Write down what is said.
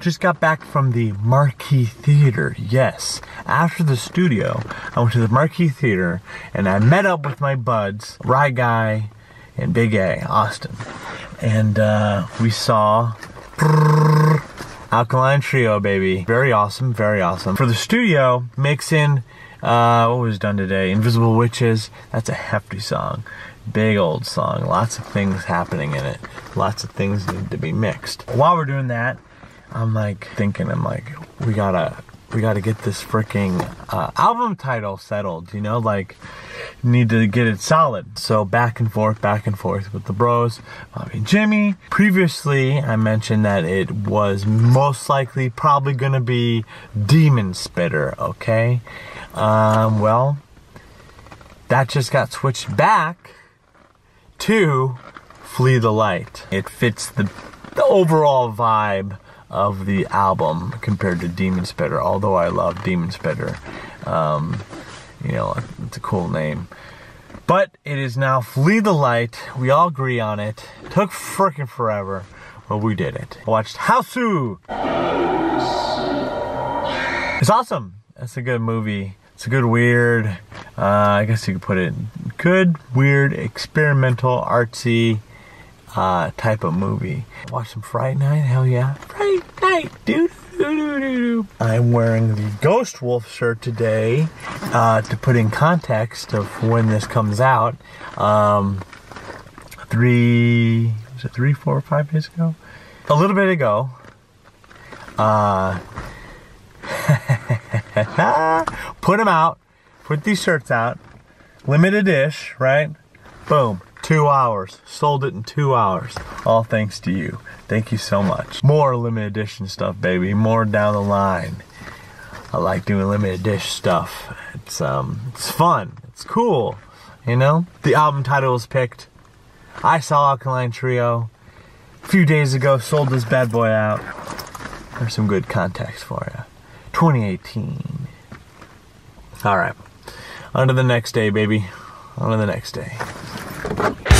just got back from the Marquee Theater. Yes, after the studio, I went to the Marquee Theater and I met up with my buds, Rye Guy and Big A, Austin. And uh, we saw Alkaline Trio, baby. Very awesome, very awesome. For the studio, mix in, uh, what was done today? Invisible Witches. That's a hefty song. Big old song. Lots of things happening in it. Lots of things need to be mixed. While we're doing that, I'm like thinking, I'm like, we gotta, we gotta get this freaking uh, album title settled. You know, like need to get it solid. So back and forth, back and forth with the bros, Bobby and Jimmy. Previously, I mentioned that it was most likely probably gonna be Demon Spitter. Okay, um, well, that just got switched back to Flee the Light. It fits the, the overall vibe of the album compared to Demon Spitter, although I love Demon Spitter. Um, you know, it's a cool name. But it is now Flee the Light. We all agree on it. Took freaking forever, but we did it. I watched Hausu. It's awesome. It's a good movie. It's a good weird, uh, I guess you could put it, good, weird, experimental, artsy uh, type of movie. Watch some Fright Night, hell yeah. Fright Night, dude. I'm wearing the Ghost Wolf shirt today uh, to put in context of when this comes out. Um, three, was it three, four, five days ago? A little bit ago. Uh, put them out. Put these shirts out. Limited ish, right? Boom. Two hours. Sold it in two hours. All thanks to you. Thank you so much. More limited edition stuff, baby. More down the line. I like doing limited edition stuff. It's um, it's fun. It's cool. You know. The album title was picked. I saw Alkaline Trio a few days ago. Sold this bad boy out. There's some good context for you. 2018. All right. On to the next day, baby. On to the next day. Bye.